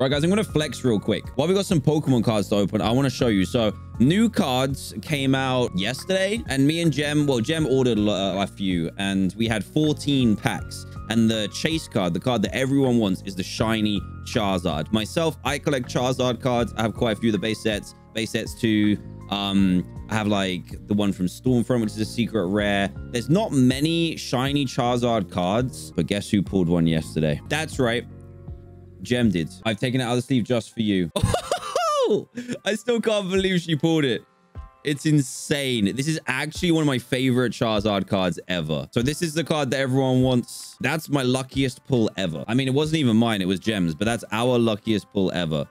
Right, guys, I'm going to flex real quick. While we got some Pokemon cards to open, I want to show you. So, new cards came out yesterday, and me and Jem, well, Jem ordered a, a few, and we had 14 packs. And the chase card, the card that everyone wants, is the shiny Charizard. Myself, I collect Charizard cards. I have quite a few of the base sets. Base sets too. Um, I have like the one from Stormfront, which is a secret rare. There's not many shiny Charizard cards, but guess who pulled one yesterday? That's right. Jem did. I've taken it out of the sleeve just for you. Oh, I still can't believe she pulled it. It's insane. This is actually one of my favorite Charizard cards ever. So this is the card that everyone wants. That's my luckiest pull ever. I mean, it wasn't even mine. It was Jem's, but that's our luckiest pull ever.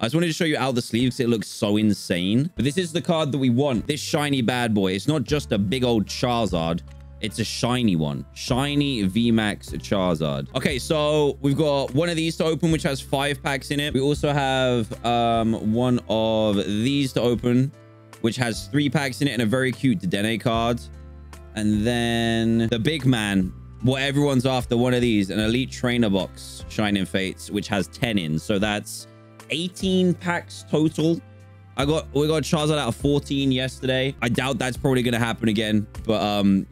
I just wanted to show you out the sleeve because it looks so insane. But this is the card that we want. This shiny bad boy. It's not just a big old Charizard. It's a shiny one. Shiny VMAX Charizard. Okay, so we've got one of these to open, which has five packs in it. We also have um, one of these to open, which has three packs in it and a very cute Dedenne card. And then the big man, what everyone's after, one of these, an Elite Trainer box, Shining Fates, which has 10 in. So that's 18 packs total. I got we got Charizard out of 14 yesterday. I doubt that's probably gonna happen again, but um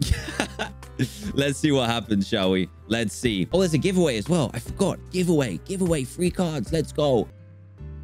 let's see what happens, shall we? Let's see. Oh, there's a giveaway as well. I forgot. Giveaway, giveaway, free cards. Let's go.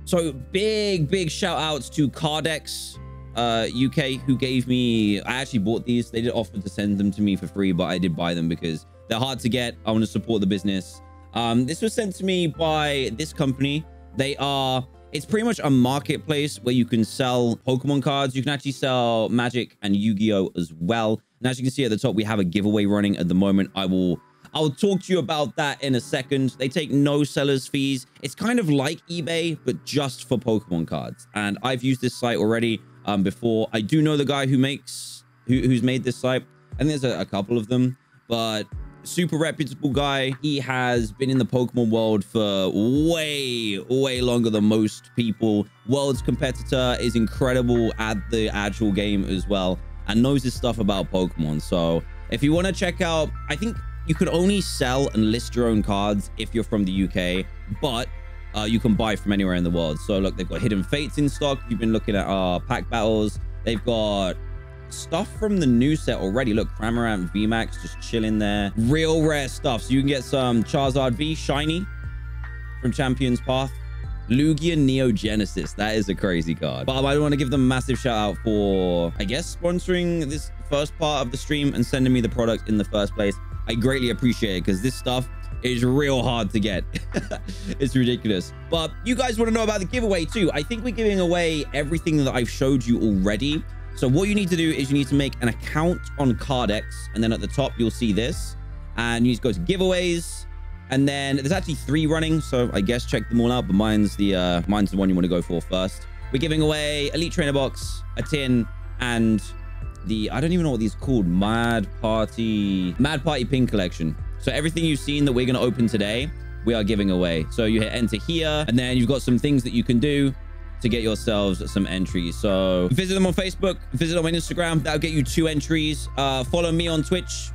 So big, big shout outs to Cardex uh UK who gave me I actually bought these. They did offer to send them to me for free, but I did buy them because they're hard to get. I want to support the business. Um, this was sent to me by this company. They are, it's pretty much a marketplace where you can sell Pokemon cards. You can actually sell Magic and Yu-Gi-Oh as well. And as you can see at the top, we have a giveaway running at the moment. I will I'll talk to you about that in a second. They take no seller's fees. It's kind of like eBay, but just for Pokemon cards. And I've used this site already um, before. I do know the guy who makes, who, who's made this site. And there's a, a couple of them, but super reputable guy. He has been in the Pokemon world for way, way longer than most people. World's competitor is incredible at the actual game as well and knows his stuff about Pokemon. So if you want to check out, I think you could only sell and list your own cards if you're from the UK, but uh, you can buy from anywhere in the world. So look, they've got Hidden Fates in stock. You've been looking at our pack battles. They've got stuff from the new set already. Look, Cramorant VMAX just chilling there. Real rare stuff. So you can get some Charizard V Shiny from Champion's Path. Lugia Neo Genesis. That is a crazy card. But I want to give them a massive shout out for, I guess, sponsoring this first part of the stream and sending me the product in the first place. I greatly appreciate it because this stuff is real hard to get. it's ridiculous. But you guys want to know about the giveaway too. I think we're giving away everything that I've showed you already. So what you need to do is you need to make an account on Cardex. And then at the top, you'll see this. And you to go to giveaways. And then there's actually three running. So I guess check them all out. But mine's the uh, mine's the one you want to go for first. We're giving away Elite Trainer Box, a tin, and the, I don't even know what these called. Mad Party, Mad Party Pin Collection. So everything you've seen that we're going to open today, we are giving away. So you hit enter here, and then you've got some things that you can do to get yourselves some entries. So visit them on Facebook, visit them on Instagram. That'll get you two entries. Uh, follow me on Twitch.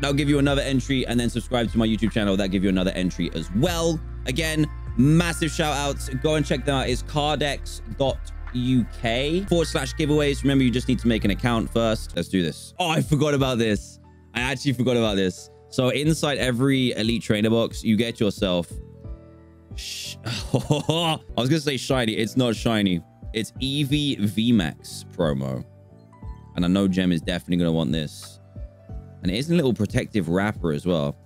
That'll give you another entry. And then subscribe to my YouTube channel. That'll give you another entry as well. Again, massive shout outs. Go and check them out. It's cardex.uk forward slash giveaways. Remember, you just need to make an account first. Let's do this. Oh, I forgot about this. I actually forgot about this. So inside every elite trainer box, you get yourself I was gonna say shiny. It's not shiny. It's Eevee VMAX promo. And I know Jem is definitely gonna want this. And it is a little protective wrapper as well.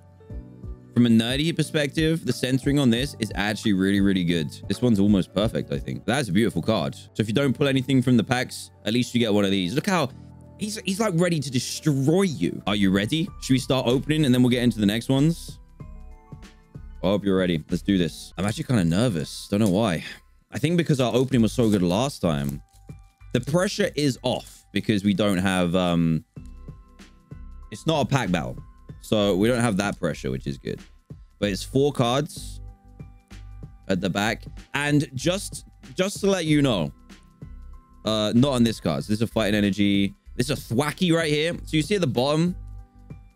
From a nerdy perspective, the centering on this is actually really, really good. This one's almost perfect, I think. That's a beautiful card. So if you don't pull anything from the packs, at least you get one of these. Look how he's, he's like ready to destroy you. Are you ready? Should we start opening and then we'll get into the next ones? I hope you're ready. Let's do this. I'm actually kind of nervous. Don't know why. I think because our opening was so good last time. The pressure is off because we don't have... um. It's not a pack battle. So we don't have that pressure, which is good. But it's four cards at the back. And just just to let you know, uh, not on this card. So this is a fighting energy. This is a Thwackey right here. So you see at the bottom,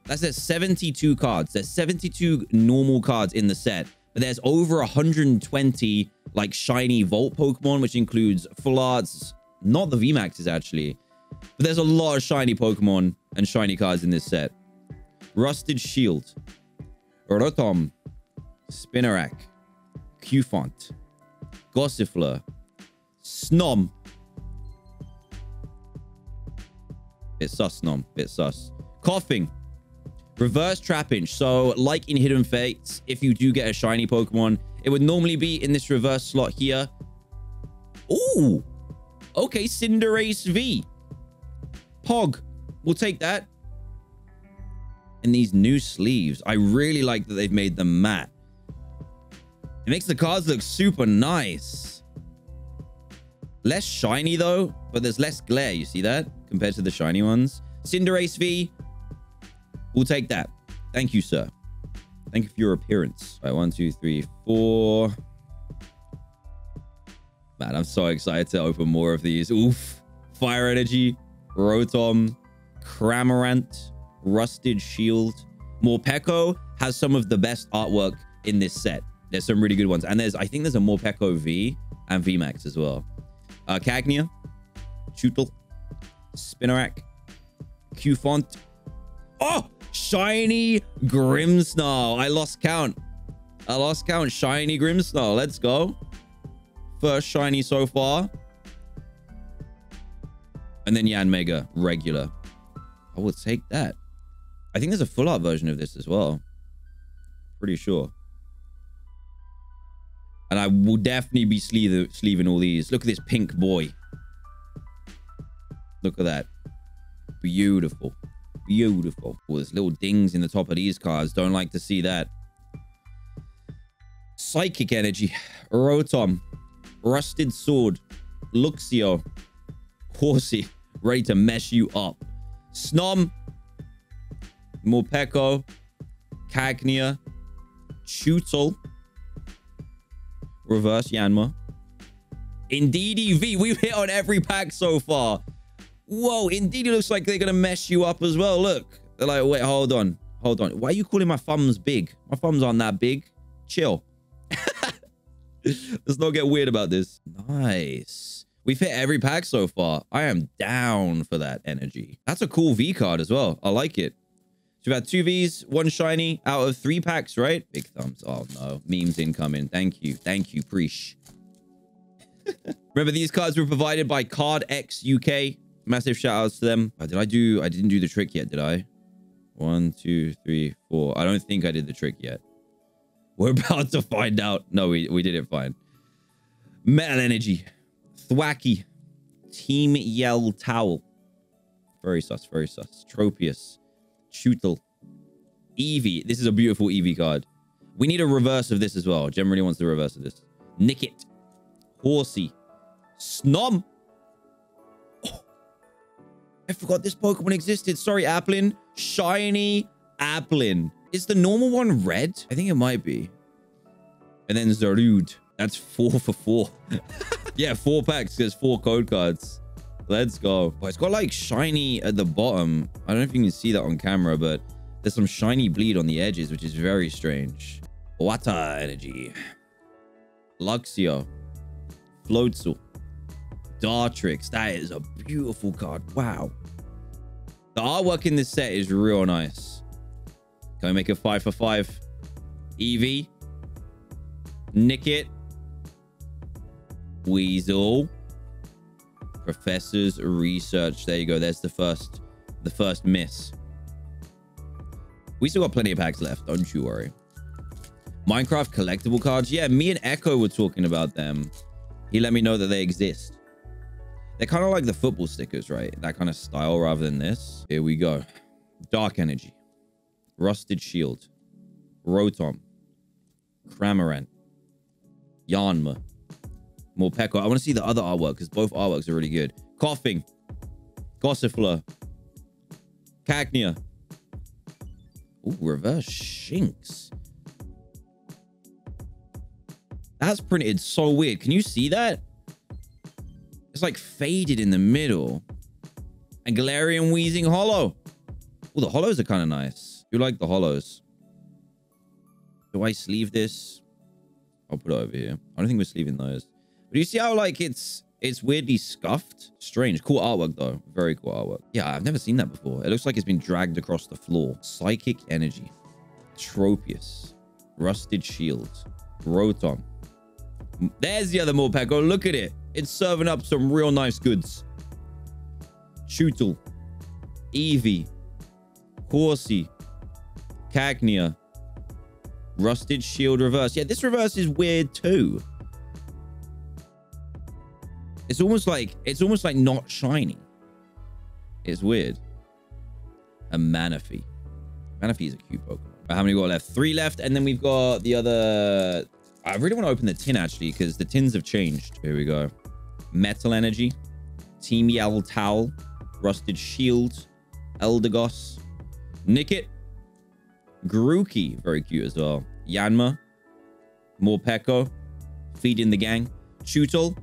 that's at 72 cards. There's 72 normal cards in the set. But there's over 120 like shiny Vault Pokemon, which includes full arts, not the VMAXs actually. But there's a lot of shiny Pokemon and shiny cards in this set. Rusted Shield, Rotom, Spinarak, Cufant, Gossifleur, Snom. Bit sus, Snom. Bit sus. Koffing. Reverse Trapinch. So, like in Hidden Fates, if you do get a shiny Pokemon, it would normally be in this reverse slot here. Ooh. Okay, Cinderace V. Pog. We'll take that. And these new sleeves. I really like that they've made them matte. It makes the cards look super nice. Less shiny though, but there's less glare. You see that? Compared to the shiny ones. Cinderace V. We'll take that. Thank you, sir. Thank you for your appearance. All right, one, two, three, four. Man, I'm so excited to open more of these. Oof. Fire Energy, Rotom, Cramorant, Rusted Shield. Morpeko has some of the best artwork in this set. There's some really good ones. And there's, I think there's a Morpeko V and VMAX as well. Uh, Cacnea, Chewtle, Spinarak, Cufant. Oh, shiny Grimmsnarl. I lost count. I lost count. Shiny Grimmsnarl. Let's go. First shiny so far. And then Yanmega, regular. I will take that. I think there's a full art version of this as well. Pretty sure. And I will definitely be sleeving all these. Look at this pink boy. Look at that. Beautiful. Beautiful. Oh, there's little dings in the top of these cards. Don't like to see that. Psychic Energy. Rotom. Rusted Sword. Luxio. Horsey. Ready to mess you up. Snom. Morpeko. Cacnea. Chewtle. Reverse Yanma. Indeedee V. We've hit on every pack so far. Whoa, indeed, it looks like they're going to mess you up as well. Look. They're like, wait, hold on. Hold on. Why are you calling my thumbs big? My thumbs aren't that big. Chill. Let's not get weird about this. Nice. We've hit every pack so far. I am down for that energy. That's a cool V card as well. I like it. So we've had two Vs, one shiny out of three packs, right? Big thumbs. Oh, no. Memes incoming. Thank you. Thank you, Preesh. Remember, these cards were provided by Cardex UK. Massive shout outs to them. Oh, did I do... I didn't do the trick yet, did I? One, two, three, four. I don't think I did the trick yet. We're about to find out. No, we, we did it fine. Metal Energy. Thwackey. Team Yell Towel. Very sus, very sus. Tropius. Chewtle. Eevee. This is a beautiful Eevee card. We need a reverse of this as well. Jem really wants the reverse of this. Nickit. Horsey. Snom. Forgot this Pokemon existed. Sorry, Applin. Shiny Applin. Is the normal one red? I think it might be. And then Zarude. That's four for four. yeah, four packs. There's four code cards. Let's go. Oh, it's got like shiny at the bottom. I don't know if you can see that on camera, but there's some shiny bleed on the edges, which is very strange. Water energy. Luxio. Floatzel. Dartrix. That is a beautiful card. Wow. The artwork in this set is real nice. Can we make a five for five? Eevee. Nickit. Weasel. Professor's research. There you go. There's the first, the first miss. We still got plenty of packs left. Don't you worry. Minecraft collectible cards. Yeah, me and Echo were talking about them. He let me know that they exist. They're kind of like the football stickers, right? That kind of style rather than this. Here we go. Dark Energy. Rusted Shield. Rotom. Cramorant. Yanma. Morpeko. I want to see the other artwork because both artworks are really good. Koffing. Gossifleur. Cacnea. Ooh, reverse Shinx. That's printed so weird. Can you see that? It's like faded in the middle. And Galarian Weezing Holo. Oh, the holos are kind of nice. You like the holos. Do I sleeve this? I'll put it over here. I don't think we're sleeving those. But you see how like it's it's weirdly scuffed? Strange. Cool artwork though. Very cool artwork. Yeah, I've never seen that before. It looks like it's been dragged across the floor. Psychic energy. Tropius. Rusted shield. Rotom. There's the other Morpeko. Look at it. It's serving up some real nice goods. Chewtle. Eevee. Horsey. Cacnea. Rusted Shield reverse. Yeah, this reverse is weird too. It's almost like it's almost like not shiny. It's weird. A Manaphy. Manaphy is a cute Pokemon. How many we got left? Three left, and then we've got the other. I really want to open the tin actually because the tins have changed. Here we go. Metal Energy, Team Yell Towel, Rusted Shield, Eldegoss, Nickit, Grookey, very cute as well. Yanma, Morpeko, Feeding the Gang, Chewtle.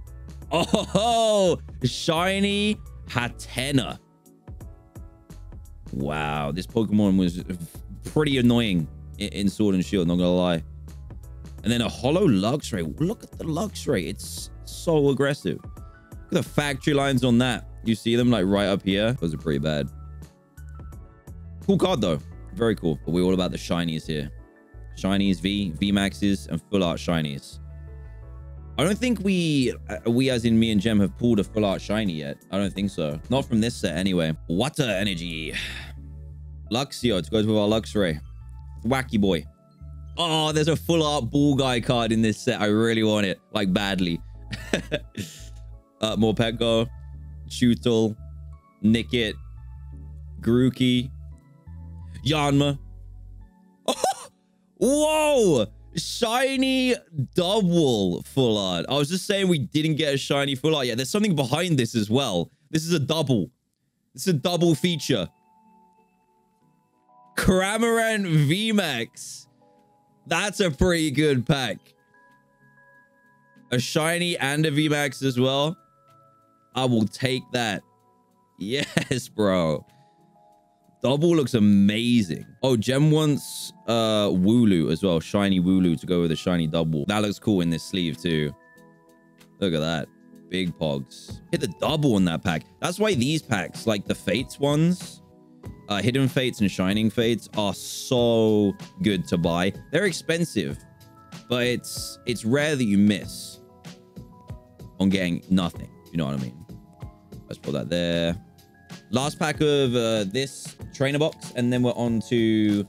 Oh, shiny Hatenna. Wow, this Pokemon was pretty annoying in Sword and Shield, not gonna lie. And then a Holo Luxray. Look at the Luxray. It's so aggressive. Look at the factory lines on that. You see them like right up here. Those are pretty bad. Cool card though. Very cool. But we're all about the shinies here. Shinies, V, V Maxes, and full art shinies. I don't think we, uh, we as in me and Jem have pulled a full art shiny yet. I don't think so. Not from this set anyway. Water energy. Luxio to go with our Luxray. Wacky boy. Oh, there's a full art ball guy card in this set. I really want it. Like badly. uh, Morpeko. Chewtle. Nickit. Grookey. Yanma. whoa! Shiny double full art. I was just saying we didn't get a shiny full art yet. There's something behind this as well. This is a double. This is a double feature. Cramorant VMAX. That's a pretty good pack. A shiny and a VMAX as well. I will take that. Yes, bro. Double looks amazing. Oh, Jem wants uh Wooloo as well. Shiny Wooloo to go with a shiny double. That looks cool in this sleeve too. Look at that. Big pogs. Hit the double in that pack. That's why these packs, like the Fates ones, uh, Hidden Fates and Shining Fates are so good to buy. They're expensive, but it's it's rare that you miss on getting nothing. You know what I mean? Let's put that there. Last pack of uh, this trainer box, and then we're on to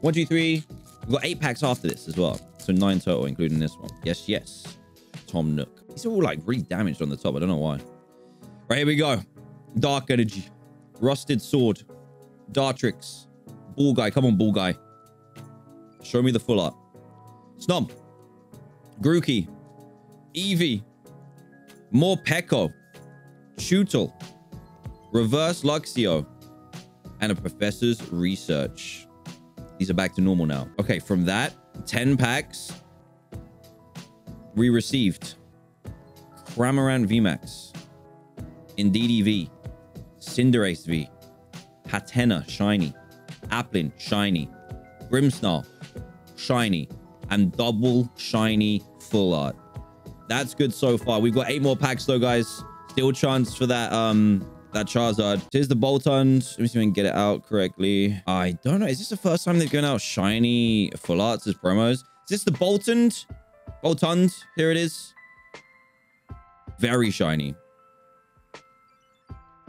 one, two, three. We've got eight packs after this as well. So nine total, including this one. Yes, yes. Tom Nook. Are all like really damaged on the top. I don't know why. Right, here we go. Dark Energy. Rusted Sword. Dartrix. Ball Guy. Come on, Ball Guy. Show me the full art. Snom. Grookey. Eevee. Morpeko. Chewtle. Reverse Luxio, and a professor's research. These are back to normal now. Okay, from that, 10 packs, we received Cramorant VMAX, Indeedee V, Cinderace V, Hatenna Shiny, Applin Shiny, Grimmsnarl Shiny, and double shiny full art. That's good so far. We've got eight more packs though, guys. Still chance for that um that Charizard. Here's the Boltund. Let me see if I can get it out correctly. I don't know. Is this the first time they've gone out shiny full arts as promos? Is this the Boltund? Boltund. Here it is. Very shiny.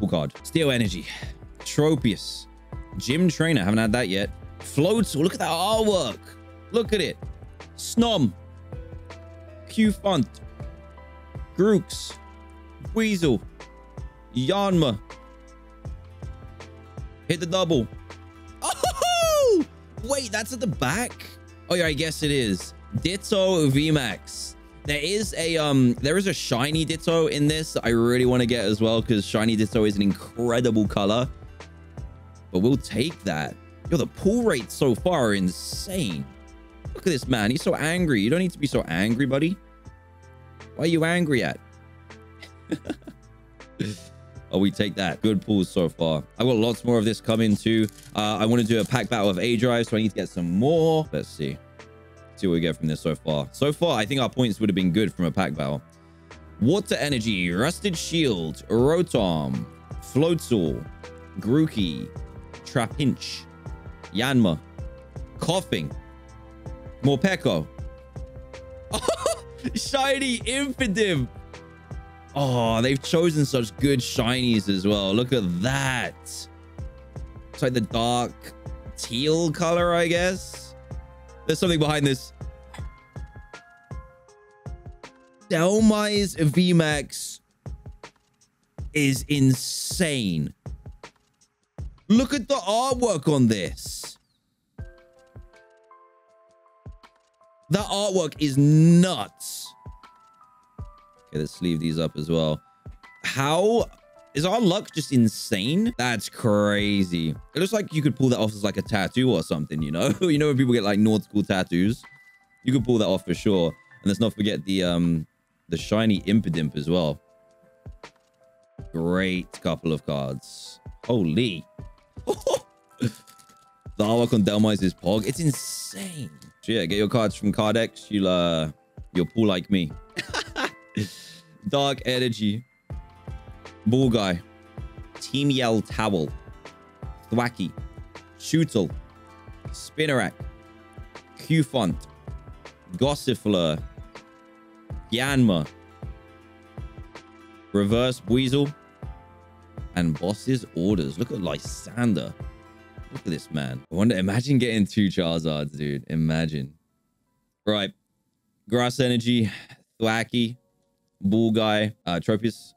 Oh, God. Steel Energy. Tropius. Gym Trainer. Haven't had that yet. Floats. Oh, look at that artwork. Look at it. Snom. Cufant. Grooks. Weasel. Yanma. Hit the double. Oh! Wait, that's at the back? Oh, yeah, I guess it is. Ditto VMAX. There is a um, there is a shiny Ditto in this I really want to get as well because shiny Ditto is an incredible color. But we'll take that. Yo, the pull rates so far are insane. Look at this man. He's so angry. You don't need to be so angry, buddy. Why are you angry at? Oh, we take that. Good pulls so far. I've got lots more of this coming too. Uh, I want to do a pack battle of A-Drive, so I need to get some more. Let's see. See what we get from this so far. So far, I think our points would have been good from a pack battle. Water Energy, Rusted Shield, Rotom, Floatzel, Grookey, Trapinch, Yanma, Koffing, Morpeko. Shiny Impidimp. Oh, they've chosen such good shinies as well. Look at that. It's like the dark teal color, I guess. There's something behind this. Dhelmise VMAX is insane. Look at the artwork on this. The artwork is nuts. Okay, let's leave these up as well. How is our luck just insane? That's crazy. It looks like you could pull that off as like a tattoo or something, you know? you know when people get like nautical tattoos? You could pull that off for sure. And let's not forget the um the shiny Impidimp as well. Great couple of cards. Holy. the artwork on Dhelmise is Pog. It's insane. So yeah, get your cards from Cardex. You'll uh you'll pull like me. Dark Energy. Ball Guy. Team Yell Towel. Thwackey. Chewtle. Spinarak. Cufant. Gossifleur. Yanma. Reverse Weasel. And Boss's Orders. Look at Lysandre. Look at this man. I wonder, imagine getting two Charizards, dude. Imagine. Right. Grass Energy. Thwackey. Ball Guy. Uh, Tropius.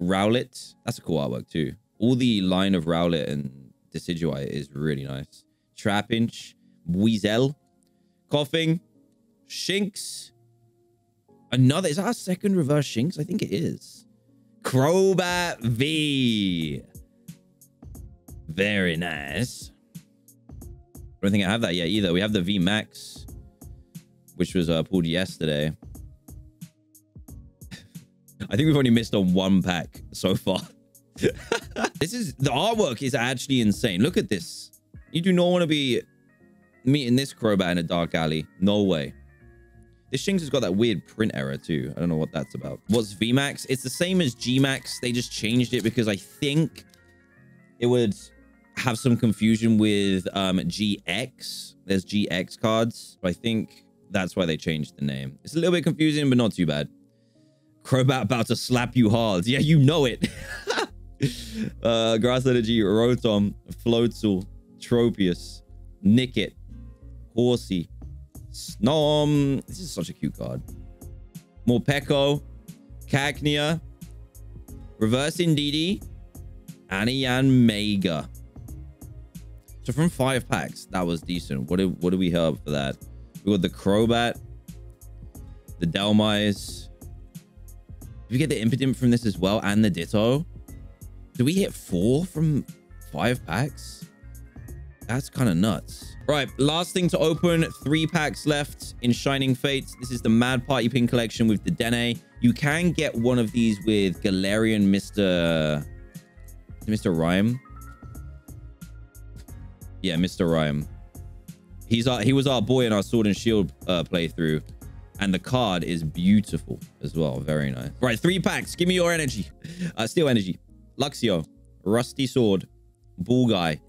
Rowlet. That's a cool artwork too. All the line of Rowlet and Decidueye is really nice. Trapinch. Weasel. Koffing. Shinx. Another. Is that our second reverse Shinx? I think it is. Crobat V. Very nice. I don't think I have that yet either. We have the V Max, which was uh, pulled yesterday. I think we've only missed on one pack so far. this is the artwork is actually insane. Look at this. You do not want to be meeting this Crobat in a dark alley. No way. This Shinx has got that weird print error too. I don't know what that's about. What's VMAX? It's the same as GMAX. They just changed it because I think it would have some confusion with um, GX. There's GX cards. I think that's why they changed the name. It's a little bit confusing, but not too bad. Crobat about to slap you hard. Yeah, you know it. uh, Grass Energy, Rotom, Floatzel, Tropius, Nickit, Horsey, Snom. This is such a cute card. Morpeko, Cacnea, Reverse Indeedee, Yanmega. So from five packs, that was decent. What did what do we have for that? We got the Crobat, the Dhelmise. Did we get the Impidimp from this as well? And the Ditto? Did we hit four from five packs? That's kind of nuts. Right, last thing to open. Three packs left in Shining Fates. This is the Mad Party Pin collection with the Dene. You can get one of these with Galarian Mr. Mr. Rime. Yeah, Mr. Rime. He's our, he was our boy in our Sword and Shield uh, playthrough. And the card is beautiful as well. Very nice. Right, three packs. Give me your energy. Uh, Steel Energy. Luxio. Rusty Sword. Ball Guy.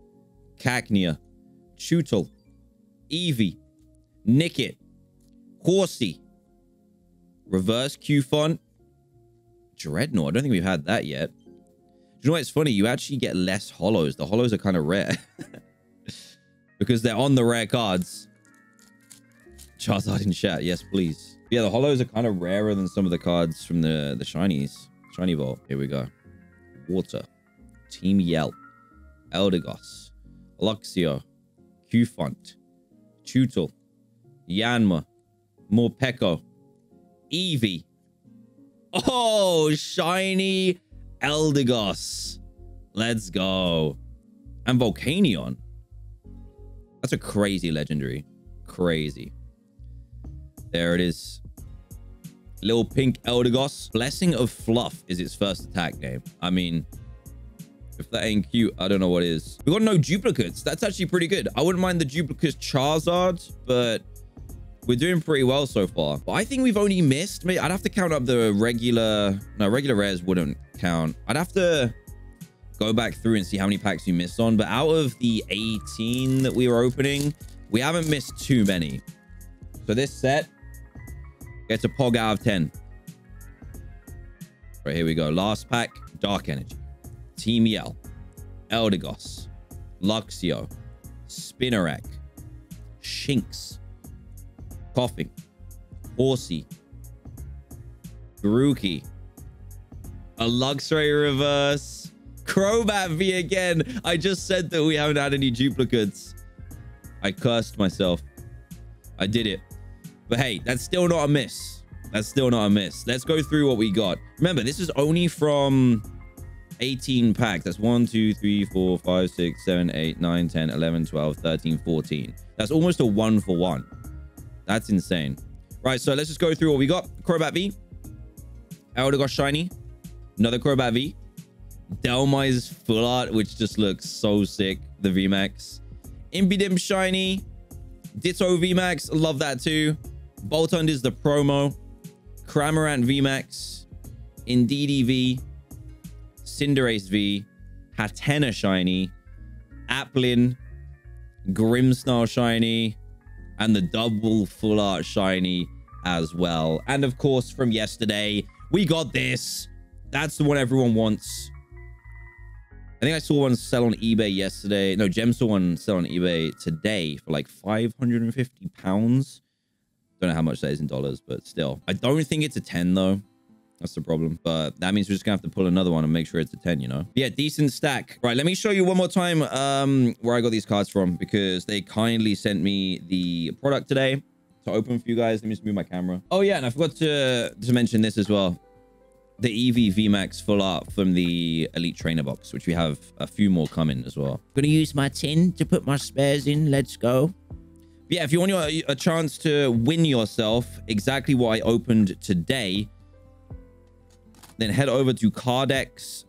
Cacnea. Chewtle. Eevee. Nickit. Horsey. Reverse Cufant. Drednaw. I don't think we've had that yet. Do you know what's funny? You actually get less holos. The holos are kind of rare. because they're on the rare cards. Charizard in chat. Yes, please. Yeah, the holos are kind of rarer than some of the cards from the, the shinies. Shiny Vault. Here we go. Water. Team Yell. Eldegoss. Luxio. Cufant. Chewtle. Yanma. Morpeko. Eevee. Oh, shiny Eldegoss. Let's go. And Volcanion. That's a crazy legendary. Crazy. There it is. Little pink Eldegoss. Blessing of Fluff is its first attack name. I mean, if that ain't cute, I don't know what is. We got no duplicates. That's actually pretty good. I wouldn't mind the duplicates Charizard, but we're doing pretty well so far. But I think we've only missed. I'd have to count up the regular. No, regular rares wouldn't count. I'd have to go back through and see how many packs we missed on. But out of the 18 that we were opening, we haven't missed too many. So this set gets a pog out of 10. Right, here we go. Last pack, Dark Energy. Team Yell. Eldegoss. Luxio. Spinarak. Shinx. Koffing, Horsey. Grookey. A Luxray reverse. Crobat V again. I just said that we haven't had any duplicates. I cursed myself. I did it. But hey, that's still not a miss. That's still not a miss. Let's go through what we got. Remember, this is only from 18 packs. That's 1, 2, 3, 4, 5, 6, 7, 8, 9, 10, 11, 12, 13, 14. That's almost a one for one. That's insane. Right, so let's just go through what we got. Crobat V. Eldegoss Shiny. Another Crobat V. Dhelmise Full Art, which just looks so sick. The VMAX. Impidimp Shiny. Ditto VMAX. Love that too. Boltund is the promo. Cramorant VMAX. Indeedee V. Cinderace V. Hatenna Shiny. Applin. Grimmsnarl Shiny. And the double full art Shiny as well. And of course, from yesterday, we got this. That's the one everyone wants. I think I saw one sell on eBay yesterday. No, Jem saw one sell on eBay today for like 550 pounds. Don't know how much that is in dollars, but still. I don't think it's a 10 though. That's the problem. But that means we're just gonna have to pull another one and make sure it's a 10, you know? Yeah, decent stack. Right, let me show you one more time um, where I got these cards from because they kindly sent me the product today to open for you guys. Let me just move my camera. Oh yeah, and I forgot to, to mention this as well the Eevee VMAX full art from the Elite Trainer box, which we have a few more coming as well. Gonna use my tin to put my spares in. Let's go. Yeah, if you want your, a chance to win yourself exactly what I opened today, then head over to cardex.uk.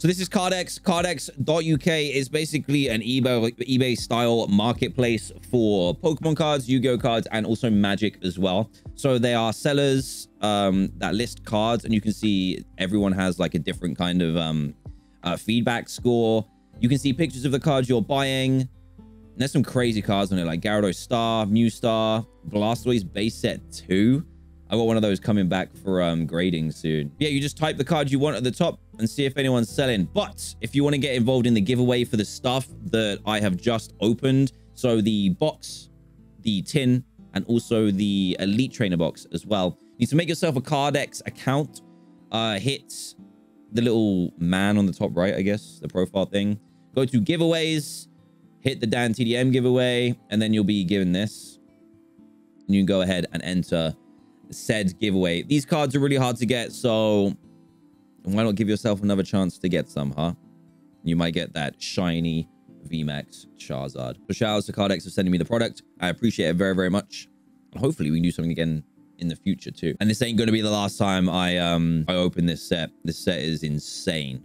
So this is Cardex. Cardex.uk is basically an eBay eBay style marketplace for Pokemon cards, Yu-Gi-Oh cards, and also Magic as well. So they are sellers um, that list cards, and you can see everyone has like a different kind of um, uh, feedback score. You can see pictures of the cards you're buying. And there's some crazy cards on it, like Gyarados Star, Mew Star, Blastoise base set 2. I got one of those coming back for um, grading soon. Yeah, you just type the card you want at the top and see if anyone's selling. But if you want to get involved in the giveaway for the stuff that I have just opened, so the box, the tin, and also the Elite Trainer box as well, you need to make yourself a Cardex account. Uh, hit the little man on the top right, I guess, the profile thing. Go to giveaways, hit the Dan TDM giveaway, and then you'll be given this. And you can go ahead and enter said giveaway. These cards are really hard to get, so why not give yourself another chance to get some, huh? You might get that shiny VMAX Charizard. So shout out to Cardex for sending me the product. I appreciate it very, very much. And hopefully we can do something again in the future too. And this ain't going to be the last time I um I open this set. This set is insane.